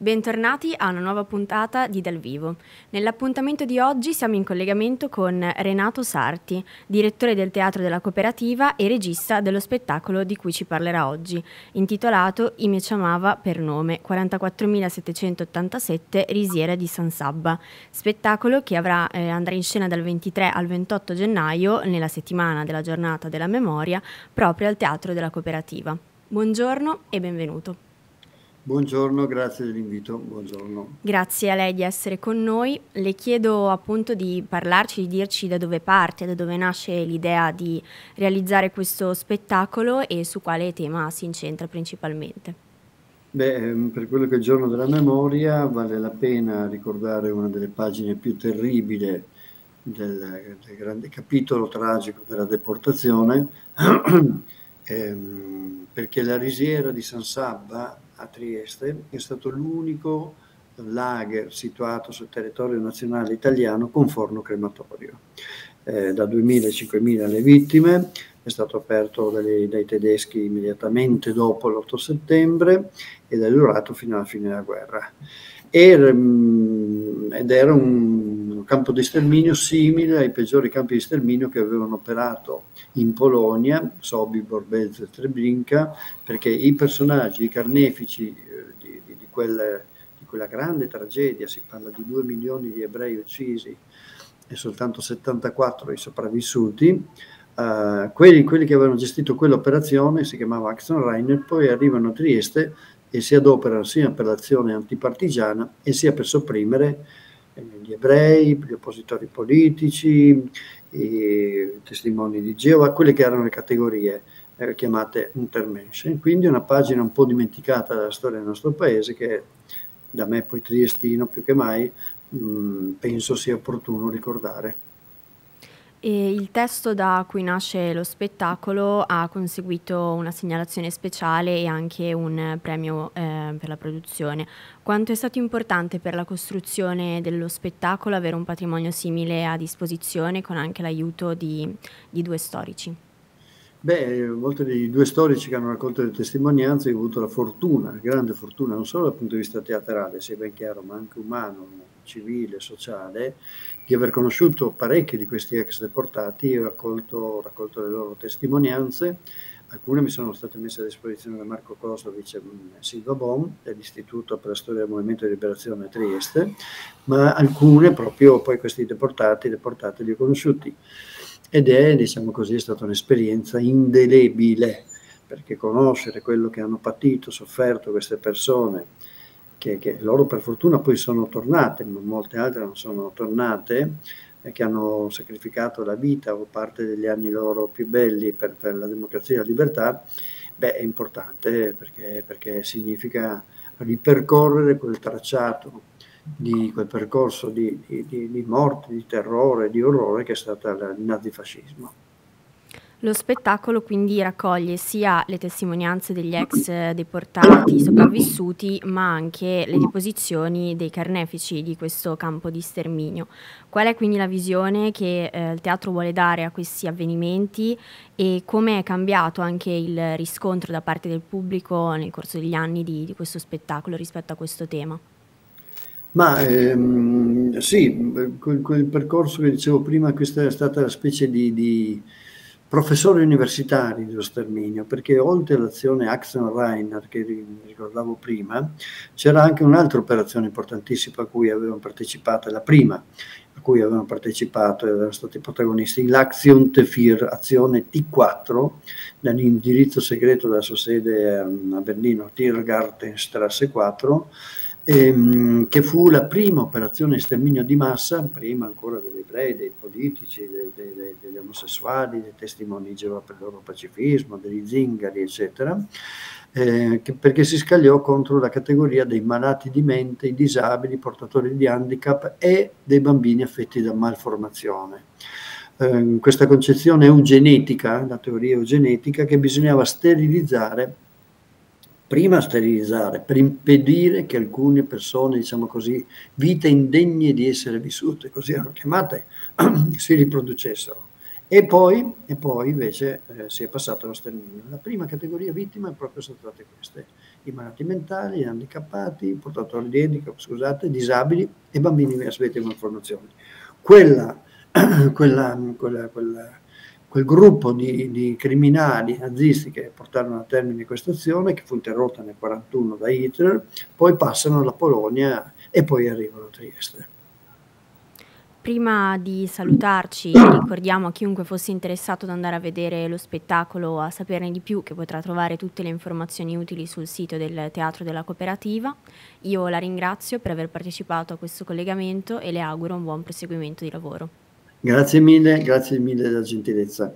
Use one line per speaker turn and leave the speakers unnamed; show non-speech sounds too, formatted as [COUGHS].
Bentornati a una nuova puntata di Dal Vivo. Nell'appuntamento di oggi siamo in collegamento con Renato Sarti, direttore del Teatro della Cooperativa e regista dello spettacolo di cui ci parlerà oggi, intitolato I me chiamava per nome 44787 Risiera di San Sabba, spettacolo che avrà, eh, andrà in scena dal 23 al 28 gennaio, nella settimana della giornata della memoria, proprio al Teatro della Cooperativa. Buongiorno e benvenuto.
Buongiorno, grazie dell'invito. Buongiorno.
Grazie a lei di essere con noi. Le chiedo appunto di parlarci, di dirci da dove parte, da dove nasce l'idea di realizzare questo spettacolo e su quale tema si incentra principalmente.
Beh, ehm, per quello che è il giorno della memoria vale la pena ricordare una delle pagine più terribili del, del grande capitolo tragico della deportazione, [CLEARS THROAT] ehm, perché la risiera di San Sabba a Trieste, è stato l'unico lager situato sul territorio nazionale italiano con forno crematorio. Eh, da 2.000 a 5.000 le vittime, è stato aperto dai, dai tedeschi immediatamente dopo l'8 settembre ed è durato fino alla fine della guerra. Era, mm, ed era un campo di sterminio simile ai peggiori campi di sterminio che avevano operato in Polonia, Sobibor, Belz e Treblinka, perché i personaggi, i carnefici eh, di, di, di, quel, di, quella grande tragedia, si parla di 2 milioni di ebrei uccisi e soltanto 74 i sopravvissuti, uh, quelli, quelli, che avevano gestito quell'operazione si chiamava Action Reiner, poi arrivano a Trieste e si adoperano sia per l'azione antipartigiana e sia per sopprimere gli ebrei, gli oppositori politici, i testimoni di Geova, quelle che erano le categorie eh, chiamate Untermenschen. Quindi una pagina un po' dimenticata della storia del nostro paese che da me poi triestino più che mai mh, mm, penso sia opportuno ricordare.
E il testo da cui nasce lo spettacolo ha conseguito una segnalazione speciale e anche un premio eh, per la produzione. Quanto è stato importante per la costruzione dello spettacolo avere un patrimonio simile a disposizione con anche l'aiuto di, di due storici?
Beh, oltre ai due storici che hanno raccolto le testimonianze, ho avuto la fortuna, la grande fortuna, non solo dal punto di vista teatrale, sia ben chiaro, ma anche umano, civile, sociale, di aver conosciuto parecchi di questi ex deportati ho raccolto, raccolto le loro testimonianze. Alcune mi sono state messe a disposizione da Marco Kosovic e Silva Bom dell'Istituto per la Storia del Movimento di Liberazione a Trieste, ma alcune proprio poi questi deportati, deportati li ho conosciuti ed è, diciamo così, è stata un'esperienza indelebile, perché conoscere quello che hanno patito, sofferto queste persone, che, che, loro per fortuna poi sono tornate, ma molte altre non sono tornate, e che hanno sacrificato la vita o parte degli anni loro più belli per, per la democrazia e la libertà, beh, è importante perché, perché significa ripercorrere quel tracciato di quel percorso di, di, di, morte, di terrore, di orrore che è stato il nazifascismo.
Lo spettacolo quindi raccoglie sia le testimonianze degli ex deportati sopravvissuti, ma anche le deposizioni dei carnefici di questo campo di sterminio. Qual è quindi la visione che eh, il teatro vuole dare a questi avvenimenti e come è cambiato anche il riscontro da parte del pubblico nel corso degli anni di, di questo spettacolo rispetto a questo tema?
Ma ehm, sì, quel, quel, percorso che dicevo prima, questa è stata una specie di, di professori universitari dello sterminio, perché oltre all'azione Axel Reiner che ricordavo prima, c'era anche un'altra operazione importantissima a cui avevano partecipato, la prima a cui avevano partecipato e erano stati protagonisti, l'Action Tefir, azione T4, dall'indirizzo segreto della sua sede ehm, a Berlino, Tiergartenstrasse 4, ehm, che fu la prima operazione sterminio di massa, prima ancora degli ebrei, dei politici, dei, dei, degli omosessuali, dei testimoni di Geova per il loro pacifismo, degli zingari, eccetera, eh, che, perché si scagliò contro la categoria dei malati di mente, i disabili, i portatori di handicap e dei bambini affetti da malformazione. Eh, questa concezione eugenetica, la teoria eugenetica, che bisognava sterilizzare prima sterilizzare per impedire che alcune persone, diciamo così, vite indegne di essere vissute, così erano chiamate, [CLEARS THROAT] si riproducessero. E poi, e poi invece eh, si è passato allo sterminio. La prima categoria vittima è proprio sono state queste, i malati mentali, gli handicappati, i portatori di handicap, scusate, disabili e bambini aspetti di malformazioni. Quella, quella, quella, quella, quel gruppo di, di, criminali nazisti che portarono a termine questa azione, che fu interrotta nel 1941 da Hitler, poi passano alla Polonia e poi arrivano a Trieste.
Prima di salutarci, [COUGHS] ricordiamo a chiunque fosse interessato ad andare a vedere lo spettacolo o a saperne di più che potrà trovare tutte le informazioni utili sul sito del Teatro della Cooperativa. Io la ringrazio per aver partecipato a questo collegamento e le auguro un buon proseguimento di lavoro.
Grazie mille, grazie mille della gentilezza.